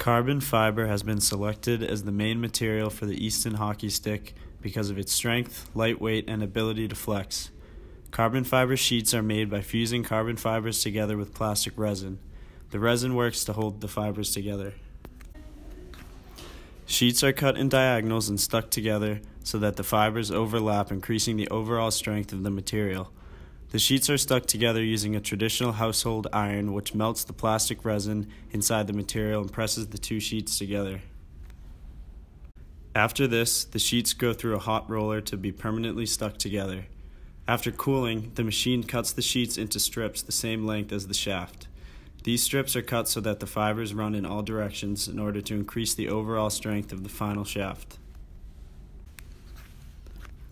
Carbon fiber has been selected as the main material for the Easton hockey stick because of its strength, lightweight, and ability to flex. Carbon fiber sheets are made by fusing carbon fibers together with plastic resin. The resin works to hold the fibers together. Sheets are cut in diagonals and stuck together so that the fibers overlap, increasing the overall strength of the material. The sheets are stuck together using a traditional household iron, which melts the plastic resin inside the material and presses the two sheets together. After this, the sheets go through a hot roller to be permanently stuck together. After cooling, the machine cuts the sheets into strips the same length as the shaft. These strips are cut so that the fibers run in all directions in order to increase the overall strength of the final shaft.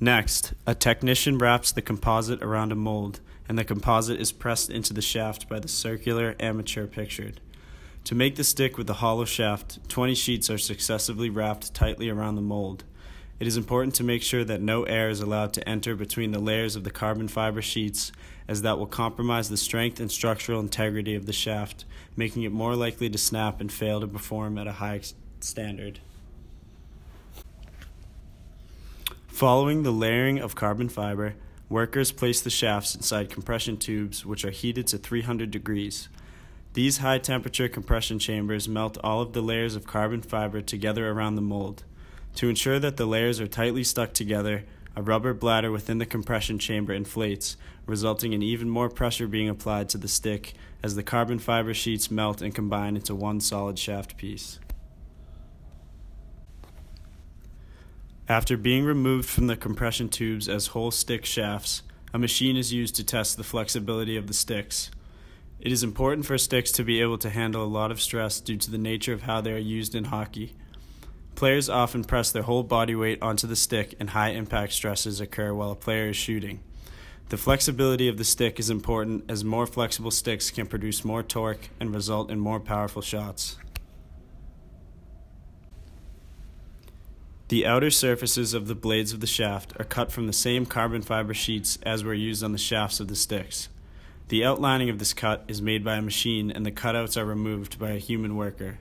Next, a technician wraps the composite around a mold, and the composite is pressed into the shaft by the circular armature pictured. To make the stick with the hollow shaft, 20 sheets are successively wrapped tightly around the mold. It is important to make sure that no air is allowed to enter between the layers of the carbon fiber sheets, as that will compromise the strength and structural integrity of the shaft, making it more likely to snap and fail to perform at a high standard. Following the layering of carbon fiber, workers place the shafts inside compression tubes which are heated to 300 degrees. These high temperature compression chambers melt all of the layers of carbon fiber together around the mold. To ensure that the layers are tightly stuck together, a rubber bladder within the compression chamber inflates, resulting in even more pressure being applied to the stick as the carbon fiber sheets melt and combine into one solid shaft piece. After being removed from the compression tubes as whole stick shafts, a machine is used to test the flexibility of the sticks. It is important for sticks to be able to handle a lot of stress due to the nature of how they are used in hockey. Players often press their whole body weight onto the stick and high impact stresses occur while a player is shooting. The flexibility of the stick is important as more flexible sticks can produce more torque and result in more powerful shots. The outer surfaces of the blades of the shaft are cut from the same carbon fiber sheets as were used on the shafts of the sticks. The outlining of this cut is made by a machine and the cutouts are removed by a human worker.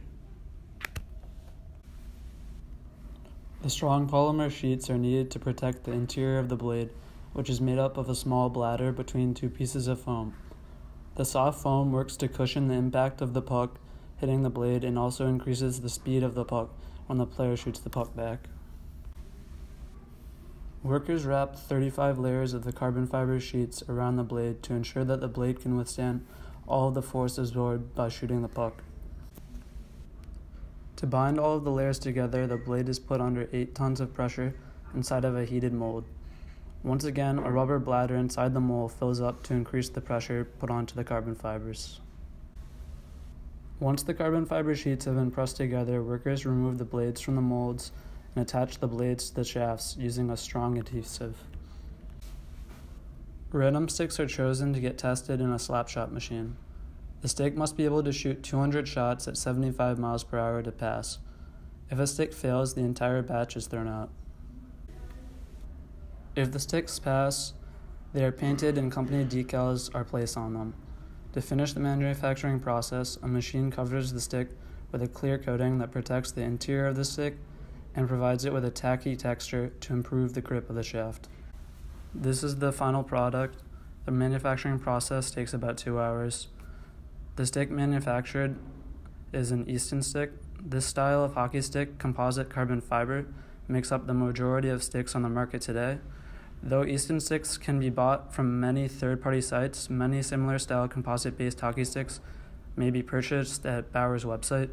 The strong polymer sheets are needed to protect the interior of the blade, which is made up of a small bladder between two pieces of foam. The soft foam works to cushion the impact of the puck hitting the blade and also increases the speed of the puck when the player shoots the puck back. Workers wrap 35 layers of the carbon fiber sheets around the blade to ensure that the blade can withstand all of the force absorbed by shooting the puck. To bind all of the layers together, the blade is put under 8 tons of pressure inside of a heated mold. Once again, a rubber bladder inside the mold fills up to increase the pressure put onto the carbon fibers. Once the carbon fiber sheets have been pressed together, workers remove the blades from the molds and attach the blades to the shafts using a strong adhesive. Random sticks are chosen to get tested in a slap shot machine. The stick must be able to shoot 200 shots at 75 miles per hour to pass. If a stick fails, the entire batch is thrown out. If the sticks pass, they are painted and company decals are placed on them. To finish the manufacturing process, a machine covers the stick with a clear coating that protects the interior of the stick and provides it with a tacky texture to improve the grip of the shaft. This is the final product. The manufacturing process takes about two hours. The stick manufactured is an Easton stick. This style of hockey stick, composite carbon fiber, makes up the majority of sticks on the market today. Though Easton sticks can be bought from many third party sites, many similar style composite based hockey sticks may be purchased at Bauer's website.